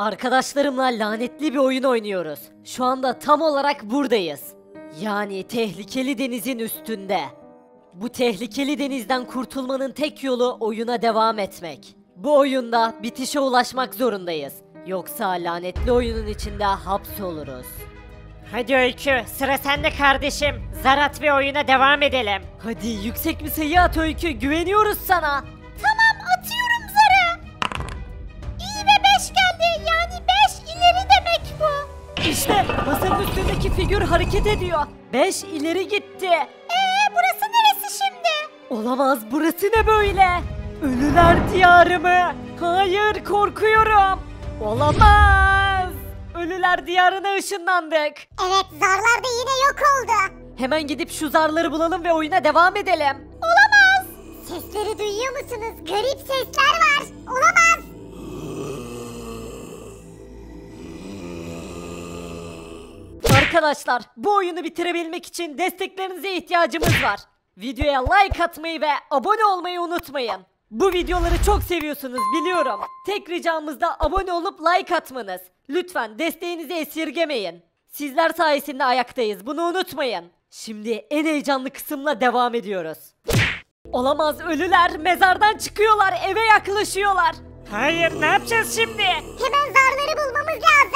Arkadaşlarımla lanetli bir oyun oynuyoruz. Şu anda tam olarak buradayız. Yani tehlikeli denizin üstünde. Bu tehlikeli denizden kurtulmanın tek yolu oyuna devam etmek. Bu oyunda bitişe ulaşmak zorundayız. Yoksa lanetli oyunun içinde hapsoluruz. Hadi Öykü sıra sende kardeşim. Zar at ve oyuna devam edelim. Hadi yüksek bir sayı at Öykü güveniyoruz sana. İşte masanın üstündeki figür hareket ediyor. 5 ileri gitti. Eee burası neresi şimdi? Olamaz burası ne böyle? Ölüler diyarı mı? Hayır korkuyorum. Olamaz. Ölüler diyarına ışınlandık. Evet zarlar da yine yok oldu. Hemen gidip şu zarları bulalım ve oyuna devam edelim. Olamaz. Sesleri duyuyor musunuz? Garip sesler var. Olamaz. Arkadaşlar bu oyunu bitirebilmek için desteklerinize ihtiyacımız var. Videoya like atmayı ve abone olmayı unutmayın. Bu videoları çok seviyorsunuz biliyorum. Tek ricamız da abone olup like atmanız. Lütfen desteğinizi esirgemeyin. Sizler sayesinde ayaktayız bunu unutmayın. Şimdi en heyecanlı kısımla devam ediyoruz. Olamaz ölüler mezardan çıkıyorlar eve yaklaşıyorlar. Hayır ne yapacağız şimdi? Hemen zarları bulmamız lazım.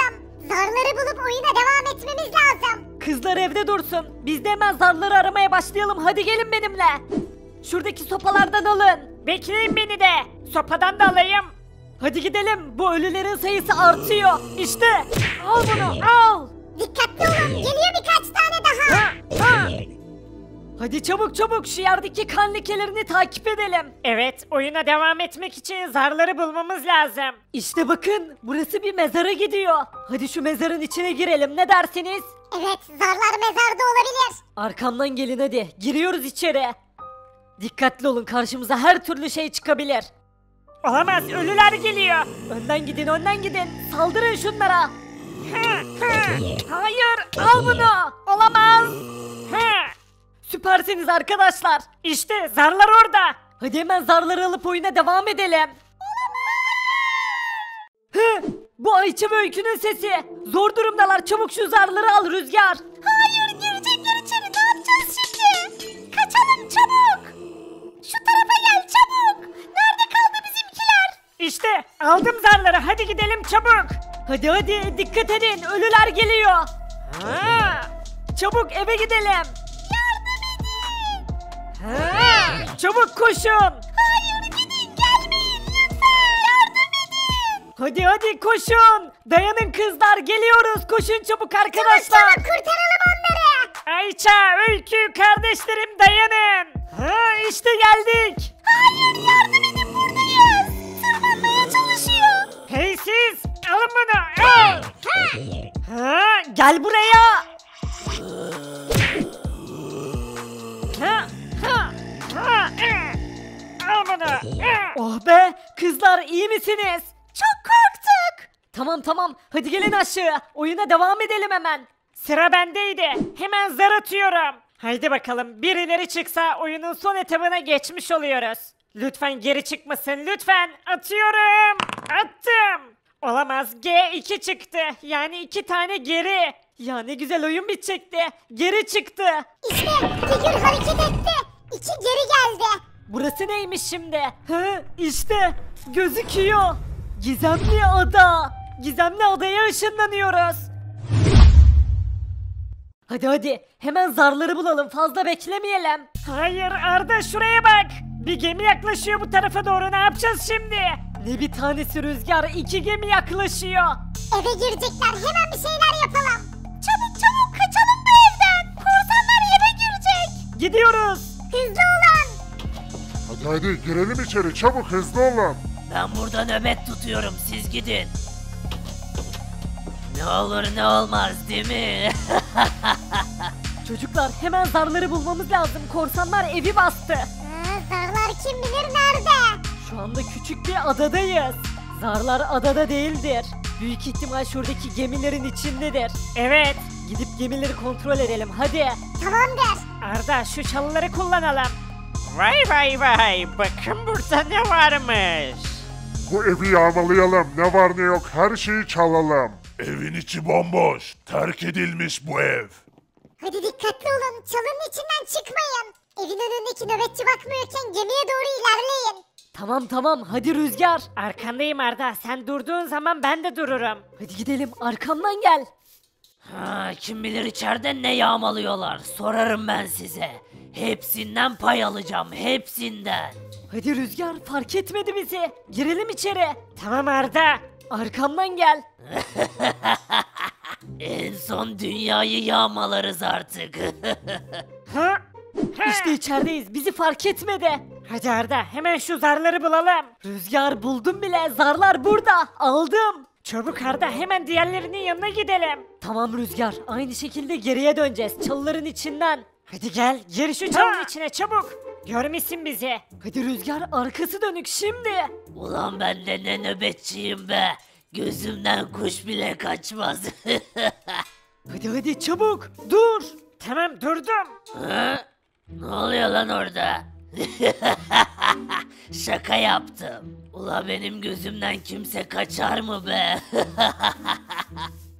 Zarları bulup oyuna devam etmemiz lazım. Kızlar evde dursun. Biz de hemen zarları aramaya başlayalım. Hadi gelin benimle. Şuradaki sopalardan alın. Bekleyin beni de. Sopadan da alayım. Hadi gidelim. Bu ölülerin sayısı artıyor. İşte. Al bunu al. Dikkatli olun geliyor birkaç tane daha. Ha, ha. Hadi çabuk çabuk şu yerdeki kan lekelerini takip edelim. Evet oyuna devam etmek için zarları bulmamız lazım. İşte bakın burası bir mezara gidiyor. Hadi şu mezarın içine girelim ne dersiniz? Evet zarlar mezarda olabilir. Arkamdan gelin hadi. Giriyoruz içeri. Dikkatli olun karşımıza her türlü şey çıkabilir. Olamaz ölüler geliyor. Önden gidin önden gidin. Saldırın şunlara. Ha, ha. Hayır al bunu. Olamaz. Ha. Süpersiniz arkadaşlar. İşte zarlar orada. Hadi hemen zarları alıp oyuna devam edelim. Hı, bu Ayça ve Öykü'nün sesi. Zor durumdalar çabuk şu zarları al Rüzgar. Hayır girecekler içeri ne yapacağız şimdi? Kaçalım çabuk. Şu tarafa gel çabuk. Nerede kaldı bizimkiler? İşte aldım zarları hadi gidelim çabuk. Hadi hadi dikkat edin ölüler geliyor. Ha. Çabuk eve gidelim. Ha. Çabuk koşun. Hayır gidin gelmeyin lütfen. Yardım edin. Hadi hadi koşun. Dayanın kızlar geliyoruz. Koşun çabuk arkadaşlar. Çabuk kurtaralım onları. Ayça, Öykü kardeşlerim dayanın. Ha işte geldik. Hayır yardım edin buradayız. Tırmanmaya çalışıyor. Hey siz alın bunu. Al. Ha gel buraya. Kızlar iyi misiniz? Çok korktuk. Tamam tamam hadi gelin aşağı. Oyuna devam edelim hemen. Sıra bendeydi. Hemen zar atıyorum. Haydi bakalım birileri çıksa oyunun son etabına geçmiş oluyoruz. Lütfen geri çıkmasın lütfen. Atıyorum. Attım. Olamaz G2 çıktı. Yani iki tane geri. Ya ne güzel oyun bitecekti. Geri çıktı. İşte figür hareket etti. İçi geri geldi. Burası neymiş şimdi? Hı işte gözüküyor. Gizemli ada. Gizemli adaya ışınlanıyoruz. Hadi hadi hemen zarları bulalım fazla beklemeyelim. Hayır Arda şuraya bak. Bir gemi yaklaşıyor bu tarafa doğru ne yapacağız şimdi? Ne bir tanesi rüzgar iki gemi yaklaşıyor. Eve girecekler hemen bir şeyler yapalım. Çabuk çabuk kaçalım bu evden. Korsanlar eve girecek. Gidiyoruz. Hızlı olun. Hadi hadi girelim içeri çabuk hızlı olun. Ben burada nöbet tutuyorum siz gidin. Ne olur ne olmaz değil mi? Çocuklar hemen zarları bulmamız lazım. Korsanlar evi bastı. Aa, zarlar kim bilir nerede? Şu anda küçük bir adadayız. Zarlar adada değildir. Büyük ihtimal şuradaki gemilerin içindedir. Evet. Gidip gemileri kontrol edelim hadi. Tamamdır. Arda şu çalıları kullanalım. Vay vay vay bakın burada ne varmış. Bu evi yağmalayalım. Ne var ne yok her şeyi çalalım. Evin içi bomboş. Terk edilmiş bu ev. Hadi dikkatli olun. Çalının içinden çıkmayın. Evin önündeki nöbetçi bakmıyorken gemiye doğru ilerleyin. Tamam tamam hadi Rüzgar. Arkandayım Arda. Sen durduğun zaman ben de dururum. Hadi gidelim arkamdan gel. Ha, kim bilir içeride ne yağmalıyorlar. Sorarım ben size. Hepsinden pay alacağım, hepsinden. Hadi Rüzgar fark etmedi bizi. Girelim içeri. Tamam Arda. Arkamdan gel. En son dünyayı yağmalarız artık. Ha? İşte içerideyiz. Bizi fark etmedi. Hadi Arda hemen şu zarları bulalım. Rüzgar buldum bile. Zarlar burada. Aldım. Çabuk Arda hemen diğerlerinin yanına gidelim. Tamam Rüzgar. Aynı şekilde geriye döneceğiz. Çalıların içinden. Hadi gel gir şu çalının içine çabuk. Görmesin bizi. Hadi Rüzgar arkası dönük şimdi. Ulan ben de ne nöbetçiyim be. Gözümden kuş bile kaçmaz. Hadi hadi çabuk. Dur. Tamam durdum. Ha? Ne oluyor lan orada? Şaka yaptım. Ula benim gözümden kimse kaçar mı be?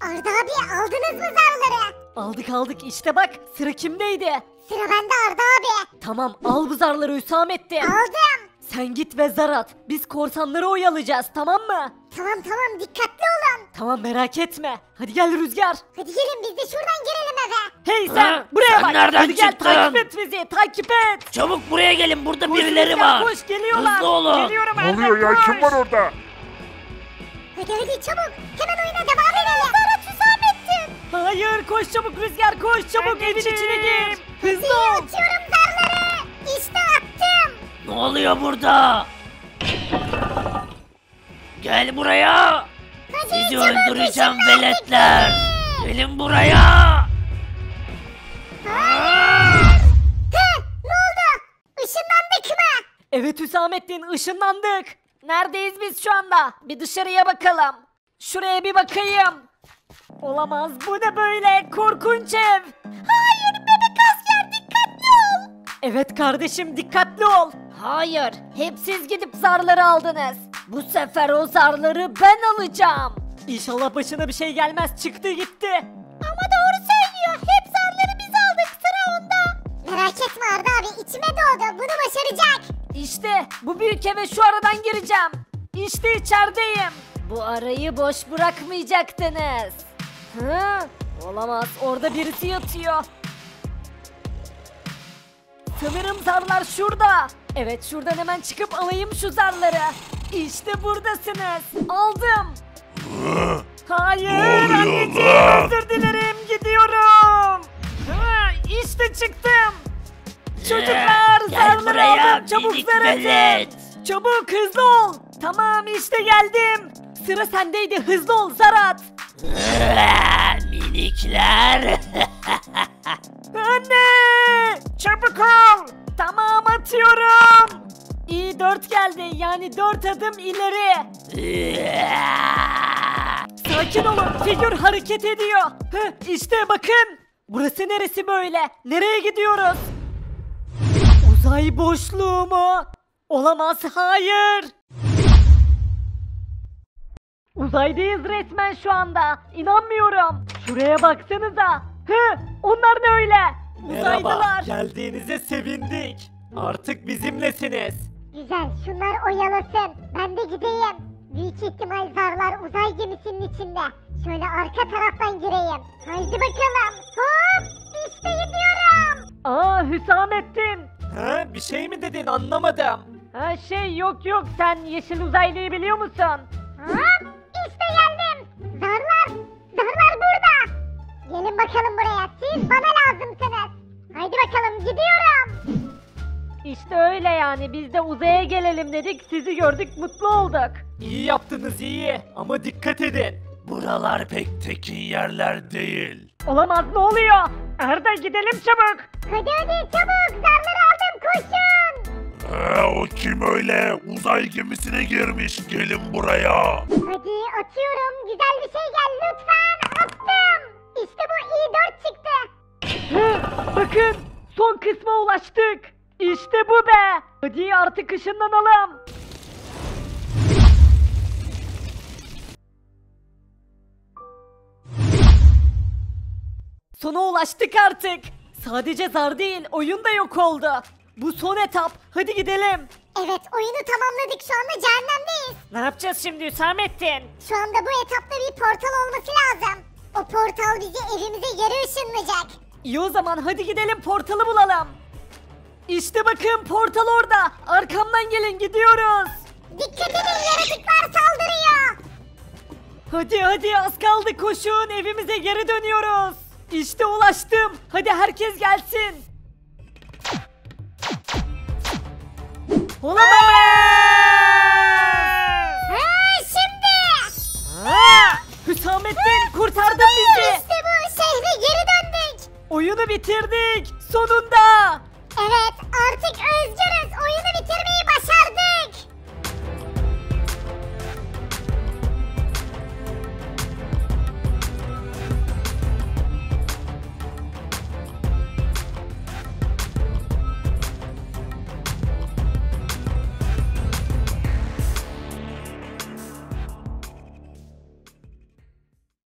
Arda abi aldınız mı zarları? Aldık aldık. İşte bak sıra kimdeydi? Sıra bende Arda abi. Tamam al bu zarları Hüsamettin. Aldım. Sen git ve zar at. Biz korsanları oyalayacağız tamam mı? Tamam tamam dikkatli olun. Tamam merak etme. Hadi gel Rüzgar. Hadi gelin biz de şuradan girelim eve. Hey sen Ha? buraya Sen bak. nereden Hadi gel çıktın? takip et bizi. Takip et. Çabuk buraya gelin burada Koş birileri Rüzgar, var. koş, geliyorlar. Hızlı olun. Geliyorum Ne oluyor ya koş. kim var orada? Hadi hadi çabuk. Hemen oyuna devam edelim. Zara Hüsamettin. Hayır koş çabuk Rüzgar koş çabuk evin içine gir. Hızlı ol. atıyorum zarları. Ne oluyor burada? Gel buraya. Sizi öldüreceğim veletler. Gelin buraya. Hı, ne oldu? Işınlandık mı? Evet Hüsamettin ışınlandık. Neredeyiz biz şu anda? Bir dışarıya bakalım. Şuraya bir bakayım. Olamaz bu ne böyle korkunç ev. Hayır Evet kardeşim dikkatli ol. Hayır hep siz gidip zarları aldınız. Bu sefer o zarları ben alacağım. İnşallah başına bir şey gelmez çıktı gitti. Ama doğru söylüyor. Hep zarları biz aldık. Sıra onda. Merak etme Arda abi. içime doğdu. Bunu başaracak. İşte bu büyük eve şu aradan gireceğim. İşte içerideyim. Bu arayı boş bırakmayacaktınız. Hı? Olamaz orada birisi yatıyor. Sanırım zarlar şurada. Evet şuradan hemen çıkıp alayım şu zarları. İşte buradasınız. Aldım. Hayır anneciğim özür dilerim gidiyorum. Ha, işte çıktım. Çocuklar Gel zarları buraya aldım. Çabuk minik velet. Çabuk hızlı ol. Tamam işte geldim. Sıra sendeydi hızlı ol zar at. Minikler. Anne! Çabuk ol. Tamam atıyorum. İyi dört geldi yani dört adım ileri. Sakin olun figür hareket ediyor. Heh, işte bakın. Burası neresi böyle? Nereye gidiyoruz? Uzay boşluğu mu? Olamaz hayır. Uzaydayız resmen şu anda. İnanmıyorum. Şuraya baksanıza. Hı, onlar ne öyle? Uzaylılar. geldiğinize sevindik. Artık bizimlesiniz. Güzel. Şunlar oyalasın. Ben de gideyim. Büyük ihtimal zarlar uzay gemisinin içinde. Şöyle arka taraftan gireyim. Haydi bakalım. Hop! İşte gidiyorum. Aa Hüsamettin. Ha, bir şey mi dedin anlamadım. Ha şey yok yok sen yeşil uzaylıyı biliyor musun? Hop! Gelin bakalım buraya. Siz bana lazımsınız. Haydi bakalım gidiyorum. İşte öyle yani biz de uzaya gelelim dedik sizi gördük mutlu olduk. İyi yaptınız iyi ama dikkat edin. Buralar pek tekin yerler değil. Olamaz ne oluyor? Arda gidelim çabuk. Hadi hadi çabuk. Zarları aldım koşun. He, o kim öyle? Uzay gemisine girmiş. Gelin buraya. Hadi atıyorum. Güzel bir şey gel lütfen. Attım. İşte bu iyi dört çıktı. Bakın son kısma ulaştık. İşte bu be. Hadi artık ışınlanalım. Sona ulaştık artık. Sadece zar değil oyun da yok oldu. Bu son etap. Hadi gidelim. Evet oyunu tamamladık şu anda cehennemdeyiz. Ne yapacağız şimdi Hüsamettin? Şu anda bu etapta bir portal olması lazım. O portal bizi evimize geri ışınlayacak. İyi o zaman hadi gidelim portalı bulalım. İşte bakın portal orada. Arkamdan gelin gidiyoruz. Dikkat edin yaratıklar saldırıyor. Hadi hadi az kaldı koşun evimize geri dönüyoruz. İşte ulaştım. Hadi herkes gelsin. Olamaz. Hüsamettin kurtardın bizi. İşte bu şehre geri döndük. Oyunu bitirdik. Sonunda. Evet artık özgürüz oyunu